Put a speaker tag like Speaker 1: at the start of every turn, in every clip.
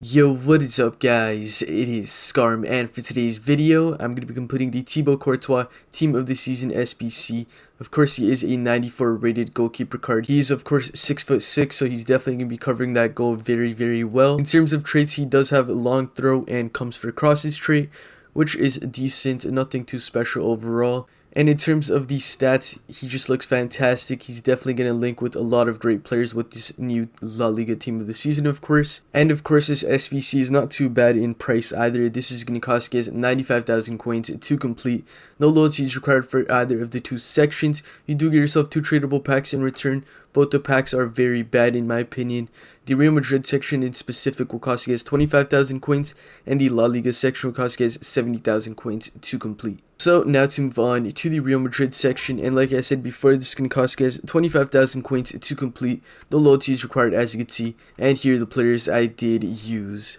Speaker 1: Yo, what is up guys? It is Skaarm and for today's video, I'm going to be completing the Thibaut Courtois Team of the Season SBC. Of course, he is a 94 rated goalkeeper card. He is of course 6 foot 6, so he's definitely going to be covering that goal very, very well. In terms of traits, he does have a long throw and comes for crosses trait, which is decent, nothing too special overall. And in terms of the stats, he just looks fantastic. He's definitely going to link with a lot of great players with this new La Liga team of the season, of course. And of course, this SBC is not too bad in price either. This is going to cost guys 95,000 coins to complete. No loyalty is required for either of the two sections. You do get yourself two tradable packs in return. Both the packs are very bad in my opinion. The Real Madrid section in specific will cost you guys 25,000 coins, and the La Liga section will cost you guys 70,000 coins to complete. So now to move on to the Real Madrid section, and like I said before, this is going to cost guys 25,000 coins to complete. the loyalty is required as you can see, and here are the players I did use.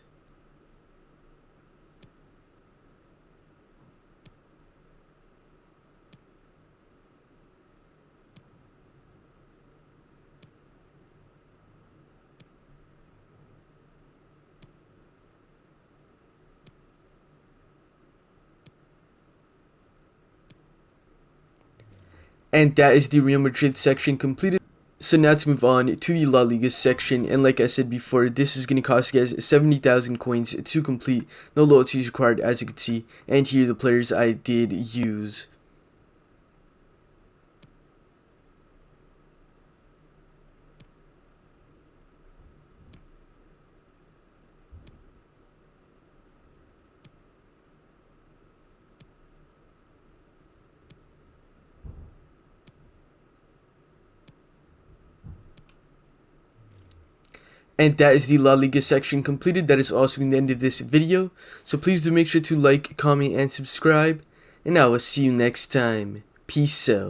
Speaker 1: And that is the Real Madrid section completed. So now to move on to the La Liga section, and like I said before, this is going to cost you guys 70,000 coins to complete, no loyalties required as you can see, and here are the players I did use. And that is the La Liga section completed. That is also the end of this video. So please do make sure to like, comment, and subscribe. And I will see you next time. Peace out.